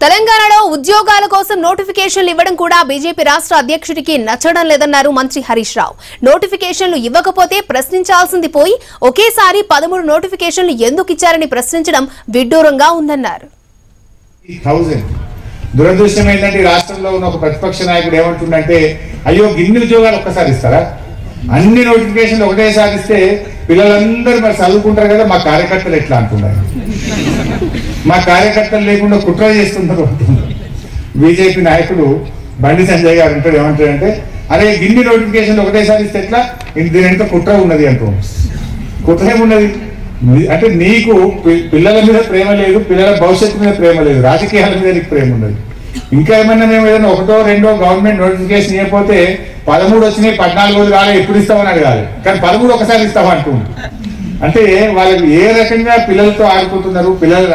తెలంగాణలో ఉద్యోగాల కోసం నోటిఫికేషన్లు ఇవ్వడం కూడా బీజేపీ రాష్ట్ర అధ్యక్షుడికి నచ్చడం లేదన్నారు మంత్రి హరీష్ రావు. నోటిఫికేషన్లు ఇవ్వకపోతే ప్రశ్నించాల్సింది పోయి ఒకేసారి పదమూడు నోటిఫికేషన్లు ఎందుకు ఇచ్చారని ప్రశ్నించడం విడ్డూరంగా ఉందన్నారు. దురదృష్టం ఏంటంటే రాష్ట్రంలో ఉన్న ఒక ప్రతిపక్ష నాయకుడు ఏమంటుండంటే అయ్యో గిన్ని ఉద్యోగాలు ఒక్కసారి ఇస్తారా? అన్ని నోటిఫికేషన్లు ఒకటే సాగిస్తే పిల్లలందరూ మరి చదువుకుంటారు కదా మా కార్యకర్తలు ఎట్లా అంటున్నారు మా కార్యకర్తలు లేకుండా కుట్ర చేస్తున్నారు బీజేపీ నాయకుడు బండి సంజయ్ గారు ఉంటాడు ఏమంటాడంటే అరే గిన్ని నోటిఫికేషన్లు ఒకటేసారి ఇస్తే ఎట్లా? ఇది దీని ఎంత కుట్ర ఉన్నది అంటూ. కుట్ర ఏమున్నది? అంటే నీకు పిల్లల మీద ప్రేమ లేదు పిల్లల భవిష్యత్తు మీద ప్రేమ లేదు రాజకీయాల మీద నీకు ప్రేమ ఉన్నది. ఇంకా ఏమన్నా మేము ఏదైనా ఒకటో రెండో గవర్నమెంట్ నోటిఫికేషన్ ఇవ్వకపోతే పదమూడు వచ్చినాయి పద్నాలుగు రోజులు కాలే ఎప్పుడు ఇస్తామని అడగాలి. కానీ పదమూడు ఒకసారి ఇస్తామంటుంది అంటే వాళ్ళకి ఏ రకంగా పిల్లలతో ఆడుకుంటున్నారు పిల్లలు